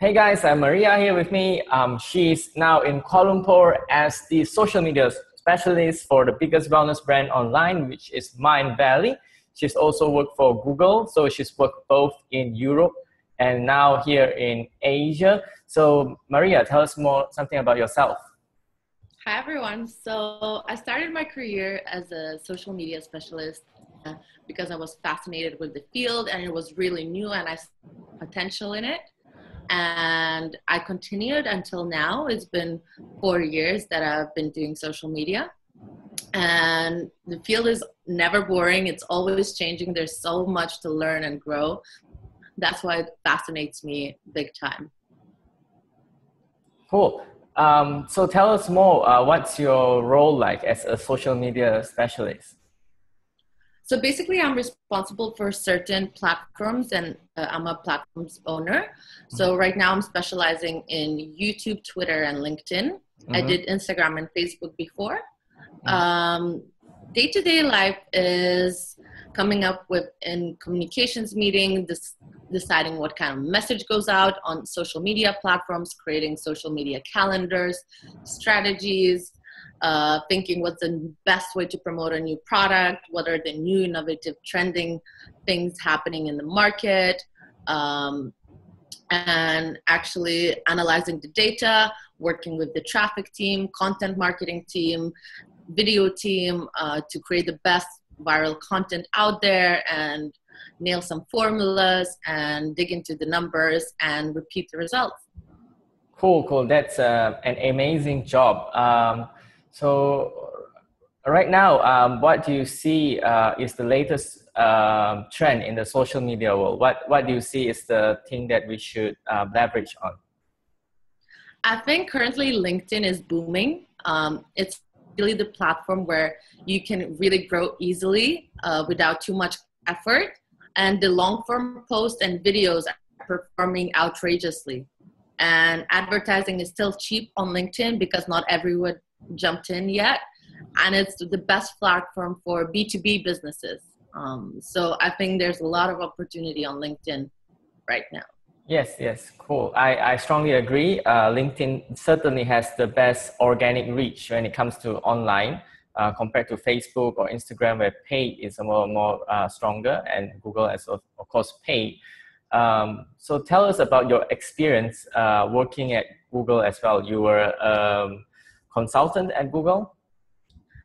Hey guys, I'm Marija here with me. Um, she's now in Kuala Lumpur as the social media specialist for the biggest wellness brand online, which is Mindvalley. She's also worked for Google, so she's worked both in Europe and now here in Asia. So Marija, tell us more something about yourself. Hi everyone. So I started my career as a social media specialist uh, because I was fascinated with the field and it was really new and I saw potential in it and I continued until now. It's been four years that I've been doing social media. And the field is never boring, it's always changing. There's so much to learn and grow. That's why it fascinates me big time. Cool. Um, so tell us more. Uh, what's your role like as a social media specialist? So basically, I'm responsible for certain platforms, and uh, I'm a platforms owner. So mm-hmm. right now, I'm specializing in YouTube, Twitter, and LinkedIn. Mm-hmm. I did Instagram and Facebook before. Day to day life is coming up with in communications meeting, this, deciding what kind of message goes out on social media platforms, creating social media calendars, strategies, uh, thinking what's the best way to promote a new product, what are the new innovative trending things happening in the market, um, and actually analyzing the data, working with the traffic team, content marketing team, video team uh, to create the best viral content out there and nail some formulas and dig into the numbers and repeat the results. Cool, cool. That's uh, an amazing job. Um, so right now, um, what do you see uh, is the latest um, trend in the social media world? What what do you see is the thing that we should uh, leverage on? I think currently LinkedIn is booming. Um, it's really the platform where you can really grow easily uh, without too much effort, and the long form posts and videos are performing outrageously. And advertising is still cheap on LinkedIn because not everyone jumped in yet. And it's the best platform for B2B businesses. Um, so I think there's a lot of opportunity on LinkedIn right now. Yes, yes, cool. I, I strongly agree. Uh, LinkedIn certainly has the best organic reach when it comes to online uh, compared to Facebook or Instagram, where paid is more more uh, stronger, and Google as of, of course paid. Um, so tell us about your experience uh, working at Google as well. You were um, consultant at Google?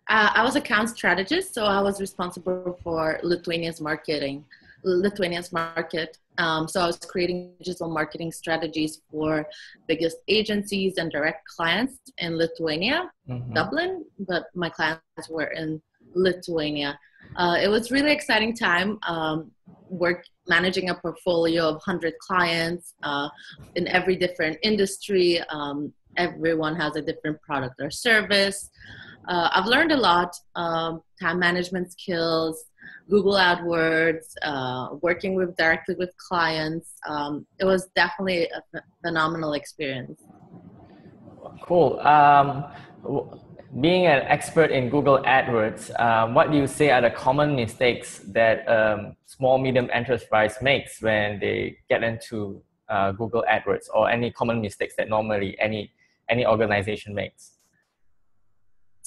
Uh, I was account strategist, so I was responsible for Lithuania's marketing, Lithuania's market. Um, so I was creating digital marketing strategies for biggest agencies and direct clients in Lithuania, mm-hmm. Dublin, but my clients were in Lithuania. Uh, it was really exciting time. Um, work managing a portfolio of 100 clients uh, in every different industry um, everyone has a different product or service. Uh, I've learned a lot um, time management skills, Google AdWords, uh, working with directly with clients. Um, it was definitely a phenomenal experience. Cool. Um, being an expert in Google AdWords, um, what do you say are the common mistakes that um, small medium enterprise makes when they get into uh, Google AdWords, or any common mistakes that normally any any organization makes?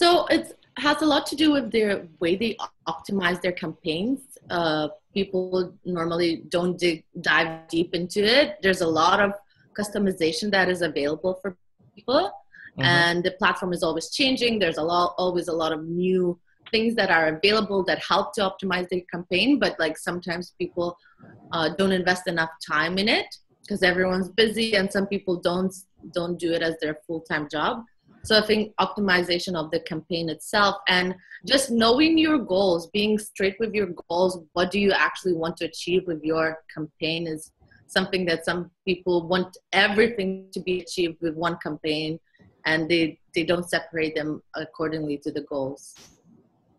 So it has a lot to do with their way they optimize their campaigns. Uh, people normally don't dig, dive deep into it. There's a lot of customization that is available for people, mm-hmm. and the platform is always changing. There's a lot, always a lot of new things that are available that help to optimize their campaign. But like sometimes people uh, don't invest enough time in it because everyone's busy, and some people don't don't do it as their full-time job. So i think optimization of the campaign itself and just knowing your goals being straight with your goals what do you actually want to achieve with your campaign is something that some people want everything to be achieved with one campaign and they they don't separate them accordingly to the goals.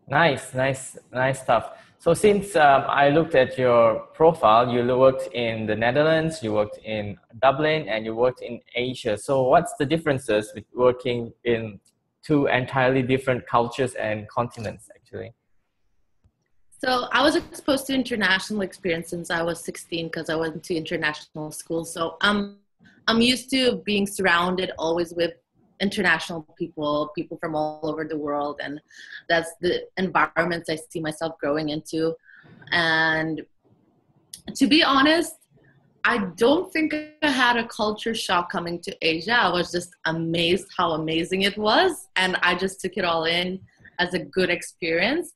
Nice nice nice stuff so since um, I looked at your profile, you worked in the Netherlands, you worked in Dublin, and you worked in Asia. So what's the differences with working in two entirely different cultures and continents, actually? So I was exposed to international experience since I was 16 because I went to international school. So I'm I'm used to being surrounded always with international people, people from all over the world, and that's the environments I see myself growing into. And to be honest, I don't think I had a culture shock coming to Asia. I was just amazed how amazing it was, and I just took it all in as a good experience.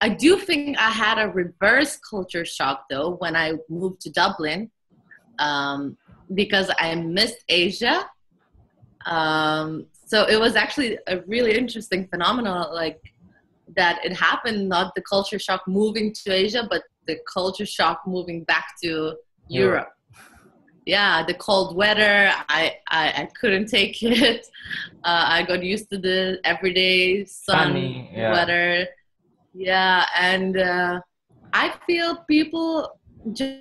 I do think I had a reverse culture shock though when I moved to Dublin um, because I missed Asia. Um, so it was actually a really interesting phenomenon, like that it happened, not the culture shock moving to Asia, but the culture shock moving back to Europe. Yeah, the cold weather, I, I, I couldn't take it. Uh, I got used to the everyday sun Sunny, yeah. weather. Yeah, and uh, I feel people just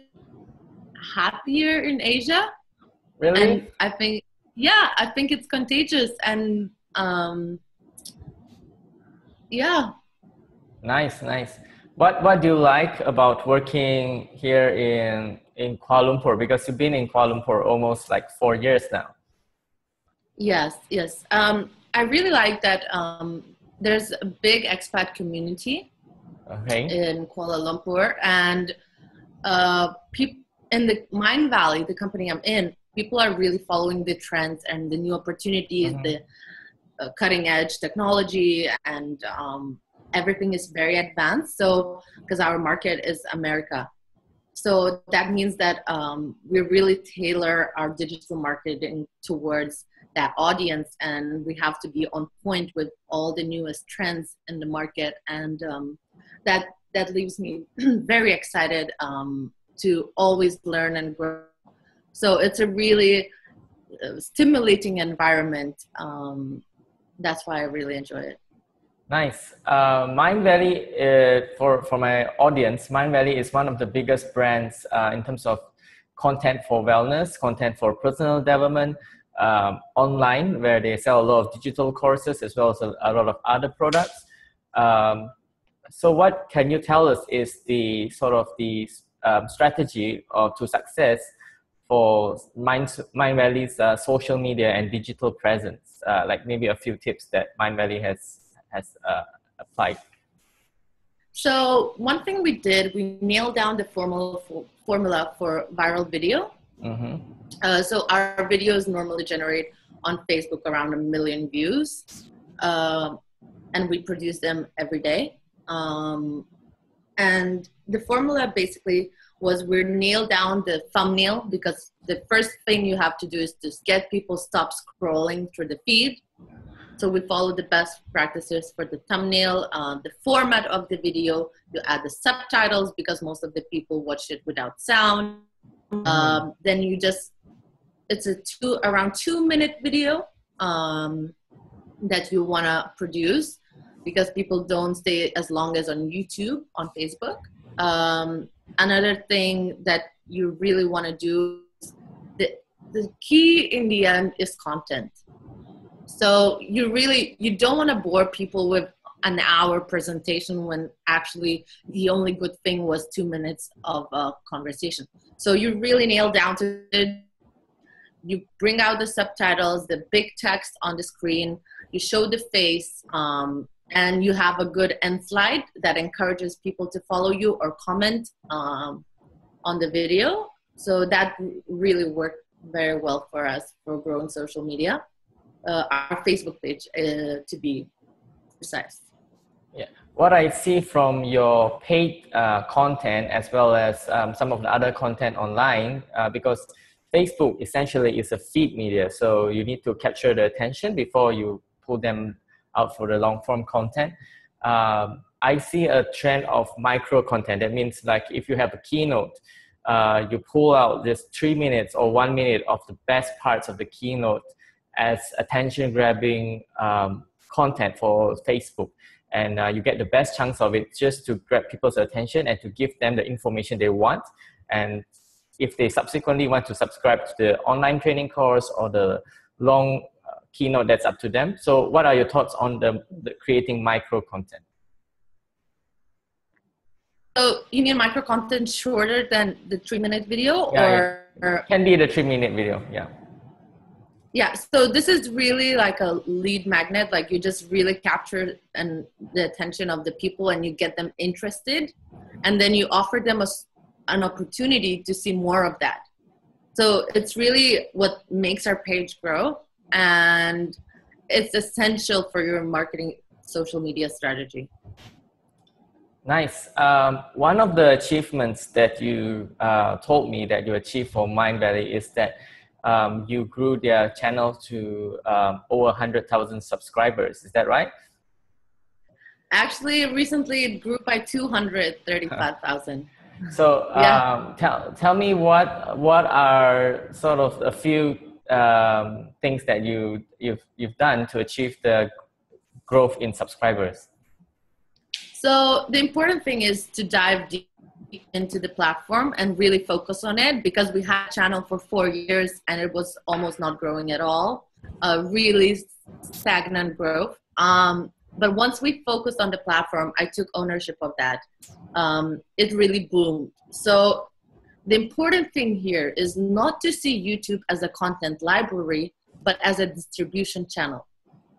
happier in Asia. Really? And I think, yeah, I think it's contagious. And um, yeah, Nice, nice. What what do you like about working here in in Kuala Lumpur? Because you've been in Kuala Lumpur almost like four years now. Yes, yes. Um, I really like that um, there's a big expat community Okay. in Kuala Lumpur, and uh, people in the Mindvalley, the company I'm in, people are really following the trends and the new opportunities, Mhm. the uh, cutting edge technology, and um, everything is very advanced. So, because our market is America. So that means that um, we really tailor our digital marketing towards that audience, and we have to be on point with all the newest trends in the market, and um, that that leaves me very excited um, to always learn and grow. So it's a really uh, stimulating environment. Um, that's why I really enjoy it. Nice. Uh, Mindvalley, uh, for, for my audience, Mindvalley is one of the biggest brands uh, in terms of content for wellness, content for personal development um, online, where they sell a lot of digital courses as well as a, a lot of other products. Um, so, what can you tell us is the sort of the um, strategy of, to success for Mind, Mindvalley's uh, social media and digital presence? Uh, like maybe a few tips that Mindvalley has has uh, applied. So one thing we did, we nailed down the formula for, formula for viral video. Mm-hmm. Uh, so our videos normally generate on Facebook around a million views, um, and we produce them every day. Um, and the formula basically was we nailed down the thumbnail because the first thing you have to do is just get people stop scrolling through the feed. So we follow the best practices for the thumbnail, uh, the format of the video. You add the subtitles because most of the people watch it without sound. Um, then you just it's a two around two minute video um, that you want to produce because people don't stay as long as on YouTube on Facebook. Um, another thing that you really want to do the the key in the end is content. So you really you don't want to bore people with an hour presentation when actually the only good thing was two minutes of a conversation. So you really nail down to it. You bring out the subtitles the big text on the screen. You show the face um, and you have a good end slide that encourages people to follow you or comment um, on the video so that really worked very well for us for growing social media uh, our Facebook page uh, to be precise. Yeah. What I see from your paid uh, content as well as um, some of the other content online, uh, because Facebook essentially is a feed media, so you need to capture the attention before you pull them out for the long form content. Um, I see a trend of micro content. That means like if you have a keynote, uh, you pull out just three minutes or one minute of the best parts of the keynote as attention grabbing um, content for Facebook. And uh, you get the best chunks of it just to grab people's attention and to give them the information they want. And if they subsequently want to subscribe to the online training course or the long keynote, that's up to them. So, what are your thoughts on the, the creating micro content? So, you mean micro content shorter than the three minute video, Yeah, or can be the three minute video. Yeah. Yeah. So this is really like a lead magnet. Like you just really capture and the attention of the people and you get them interested, and then you offer them a, an opportunity to see more of that. So it's really what makes our page grow, and it's essential for your marketing social media strategy. Nice. Um, one of the achievements that you uh, told me that you achieved for Mindvalley is that um, you grew their channel to um, over 100,000 subscribers. Is that right? Actually, recently it grew by 235,000. So yeah. Um, tell, tell me what, what are sort of a few um, things that you, you've, you've done to achieve the growth in subscribers? So the important thing is to dive deep into the platform and really focus on it because we had a channel for four years and it was almost not growing at all. A really stagnant growth. Um, but once we focused on the platform, I took ownership of that. Um, it really boomed. So the important thing here is not to see YouTube as a content library, but as a distribution channel.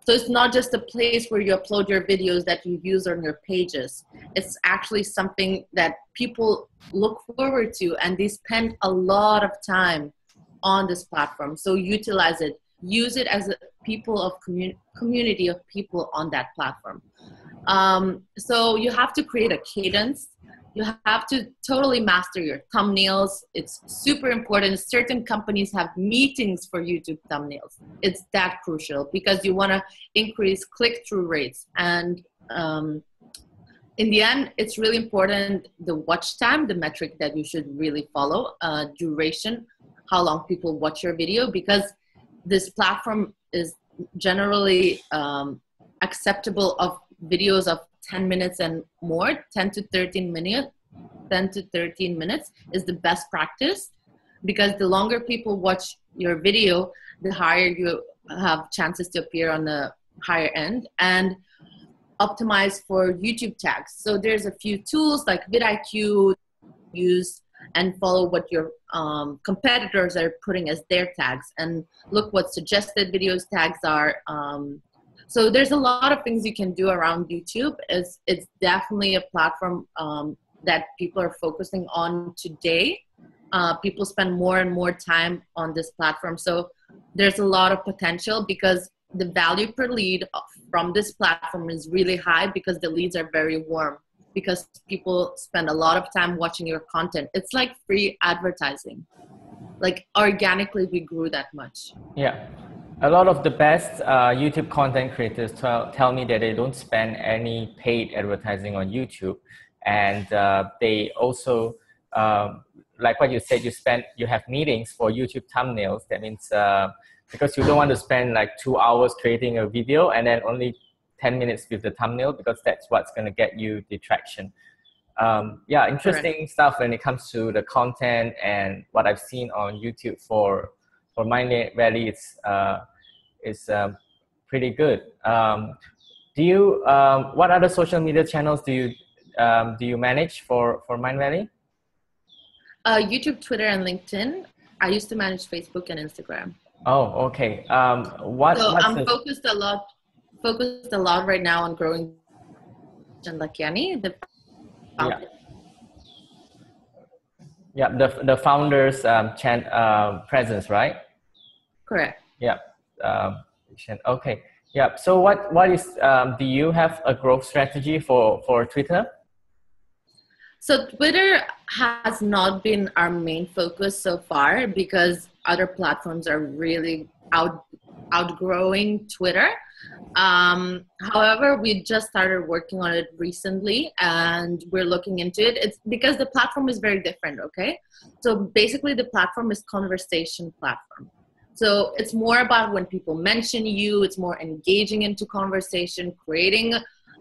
So it's not just a place where you upload your videos that you use on your pages. It's actually something that people look forward to and they spend a lot of time on this platform. So utilize it. Use it as a people of commun- community of people on that platform. Um, so you have to create a cadence you have to totally master your thumbnails. It's super important. Certain companies have meetings for YouTube thumbnails. It's that crucial because you want to increase click through rates. And um, in the end, it's really important the watch time, the metric that you should really follow, uh, duration, how long people watch your video, because this platform is generally um, acceptable of videos of 10 minutes and more 10 to 13 minutes 10 to 13 minutes is the best practice. Because the longer people watch your video the higher you have chances to appear on the higher end and optimize for youtube tags. So there's a few tools like vidiq use and follow what your um, competitors are putting as their tags. And look what suggested videos tags are um, so there's a lot of things you can do around youtube. It's, it's definitely a platform um, that people are focusing on today. Uh, people spend more and more time on this platform. So there's a lot of potential because the value per lead from this platform is really high because the leads are very warm because people spend a lot of time watching your content. It's like free advertising. Like organically we grew that much. Yeah a lot of the best uh, YouTube content creators tell, tell me that they don't spend any paid advertising on YouTube, and uh, they also, um, like what you said, you spend you have meetings for YouTube thumbnails. That means uh, because you don't want to spend like two hours creating a video and then only ten minutes with the thumbnail because that's what's going to get you the traction. Um, yeah, interesting stuff when it comes to the content and what I've seen on YouTube for for Mindvalley, it's uh, it's um, pretty good. Um, do you um, what other social media channels do you um, do you manage for for Mindvalley? Uh, YouTube, Twitter, and LinkedIn. I used to manage Facebook and Instagram. Oh, okay. Um, what? So I'm the... focused a lot, focused a lot right now on growing Lakhiani, the yeah. Yeah, the the founder's um, chan, uh, presence, right? Correct. Yeah. Um, okay. Yeah. So what what is um, do you have a growth strategy for for Twitter? So Twitter has not been our main focus so far because other platforms are really out outgrowing Twitter. Um, however, we just started working on it recently and we're looking into it. It's because the platform is very different, okay? So basically the platform is conversation platform. So it's more about when people mention you, it's more engaging into conversation, creating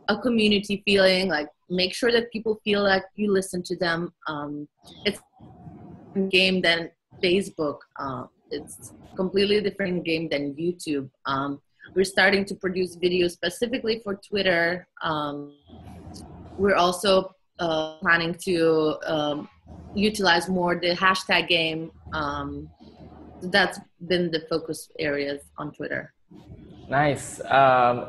a community feeling, like make sure that people feel like you listen to them. Um, it's game than Facebook. Uh, it's completely different game than YouTube. Um, we're starting to produce videos specifically for Twitter. Um, we're also uh, planning to um, utilize more the hashtag game. Um, that's been the focus areas on Twitter. Nice. Um,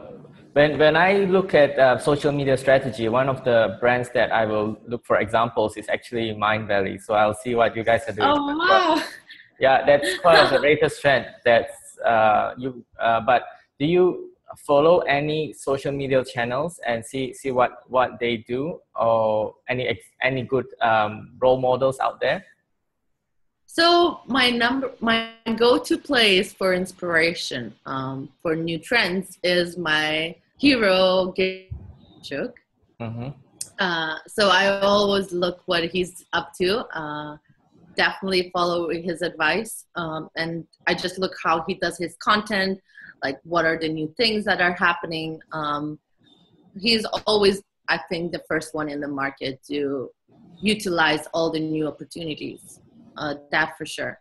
when, when I look at uh, social media strategy, one of the brands that I will look for examples is actually Mindvalley. So I'll see what you guys are doing. Oh wow! Yeah, that's quite of the latest trend. That's uh, you. Uh, but do you follow any social media channels and see see what what they do, or any any good um, role models out there? So my number, my go-to place for inspiration um, for new trends is my hero, Chuk. Mm-hmm. Uh, so I always look what he's up to. Uh, definitely follow his advice, um, and I just look how he does his content. Like, what are the new things that are happening? Um, he's always, I think, the first one in the market to utilize all the new opportunities uh, that for sure.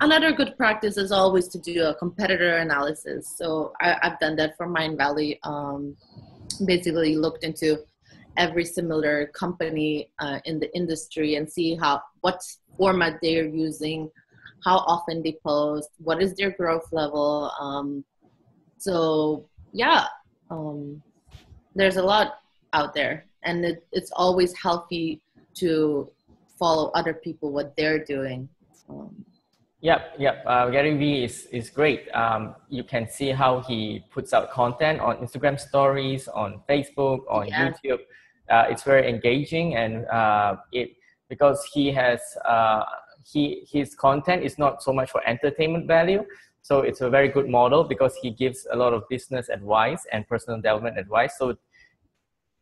Another good practice is always to do a competitor analysis. So I, have done that for Mindvalley. Um, basically, looked into every similar company uh, in the industry and see how what format they're using, how often they post, what is their growth level. Um, so yeah, um, there's a lot out there, and it, it's always healthy to follow other people what they're doing. Um, Yep, yep. Uh, Gary Vee is, is great. Um, you can see how he puts out content on Instagram stories, on Facebook, on yeah. YouTube. Uh, it's very engaging and uh, it because he has uh, he his content is not so much for entertainment value. So it's a very good model because he gives a lot of business advice and personal development advice. So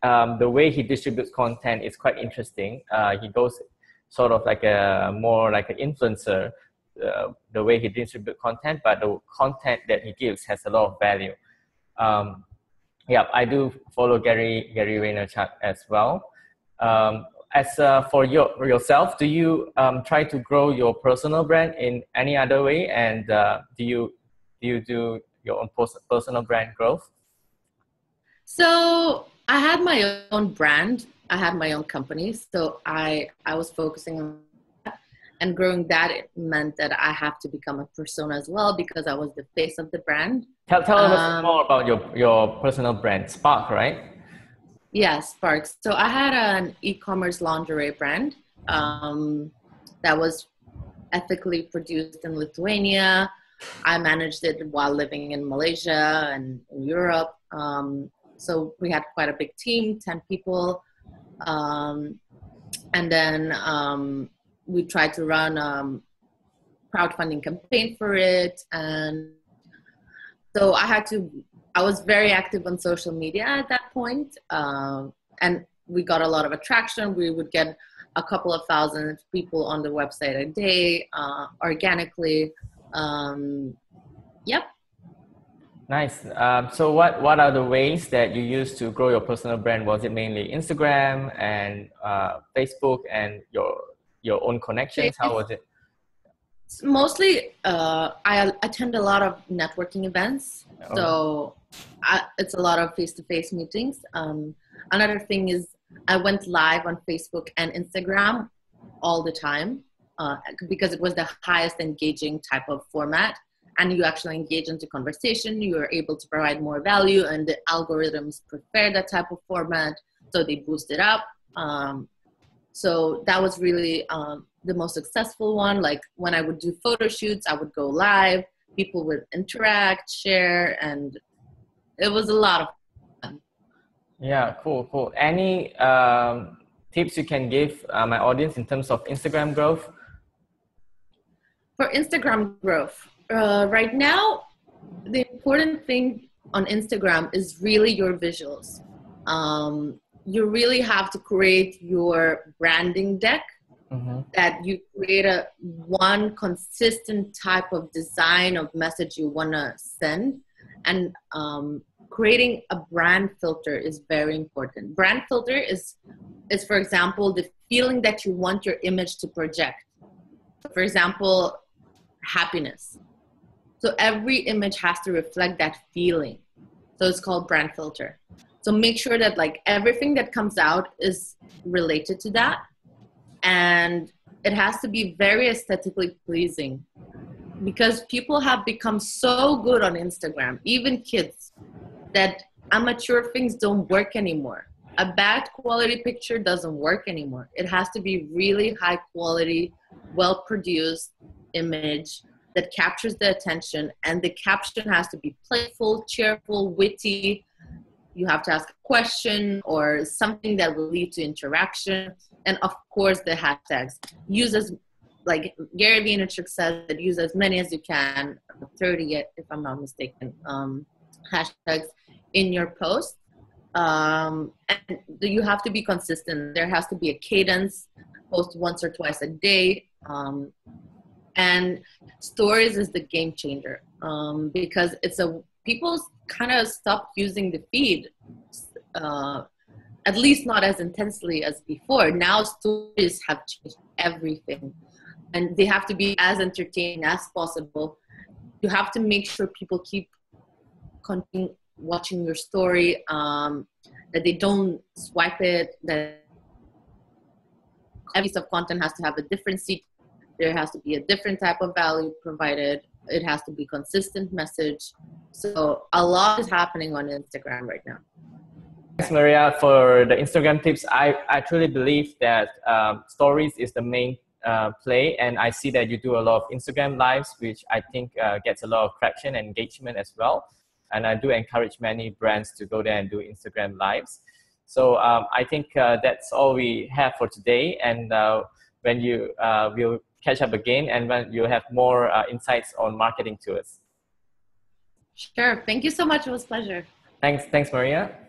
um, the way he distributes content is quite interesting. Uh, he goes sort of like a more like an influencer uh, the way he distributes content but the content that he gives has a lot of value um, yeah i do follow gary gary vaynerchuk as well. Um, as uh, for your yourself do you um, try to grow your personal brand in any other way? And uh, do you do you do your own personal brand growth? So i had my own brand. I had my own company, so I I was focusing on that. and growing that it meant that I have to become a persona as well because I was the face of the brand. Tell tell um, us more about your your personal brand, Spark, right? Yeah, Sparks. So I had an e-commerce lingerie brand um, that was ethically produced in Lithuania. I managed it while living in Malaysia and in Europe. Um, so we had quite a big team, 10 people. Um, and then um, we tried to run a um, crowdfunding campaign for it. And so I had to, I was very active on social media at that point. Uh, and we got a lot of attraction. We would get a couple of thousand people on the website a day uh, organically. Um, yep. Nice. Um, so, what what are the ways that you used to grow your personal brand? Was it mainly Instagram and uh, Facebook and your your own connections? How was it? Mostly, uh, I attend a lot of networking events, oh. so I, it's a lot of face to face meetings. Um, another thing is I went live on Facebook and Instagram all the time uh, because it was the highest engaging type of format and you actually engage into conversation, you are able to provide more value, and the algorithms prefer that type of format, so they boost it up. Um, so that was really um, the most successful one. Like when I would do photo shoots, I would go live, people would interact, share, and it was a lot of fun. Yeah, cool, cool. Any um, tips you can give uh, my audience in terms of Instagram growth? For Instagram growth, uh, right now, the important thing on Instagram is really your visuals. Um, you really have to create your branding deck mm-hmm. that you create a one consistent type of design of message you want to send and um, creating a brand filter is very important brand filter is is for example the feeling that you want your image to project for example happiness so every image has to reflect that feeling. So it's called brand filter. So make sure that like everything that comes out is related to that. And it has to be very aesthetically pleasing because people have become so good on Instagram, even kids, that amateur things don't work anymore. A bad quality picture doesn't work anymore. It has to be really high quality, well produced image that captures the attention, and the caption has to be playful, cheerful, witty. You have to ask a question or something that will lead to interaction. And of course, the hashtags. Use as like Gary Vaynerchuk says that use as many as you can, 30 if I'm not mistaken, um, hashtags in your post. Um, and you have to be consistent. There has to be a cadence, post once or twice a day. Um, and stories is the game changer um, because it's a people kind of stop using the feed uh, at least not as intensely as before. Now stories have changed everything. And they have to be as entertaining as possible. You have to make sure people keep continue watching your story um, that they don't swipe it that every piece of content has to have a different seat. There has to be a different type of value provided. It has to be consistent message. So a lot is happening on instagram right now thanks marija for the instagram tips. I, I truly believe that um, stories is the main uh, play and i see that you do a lot of instagram lives which i think uh, gets a lot of traction and engagement as well. And i do encourage many brands to go there and do instagram lives. So um, i think uh, that's all we have for today. And uh, when you uh, will catch up again and when you have more uh, insights on marketing to us. Sure. Thank you so much. It was pleasure. Thanks. Thanks marija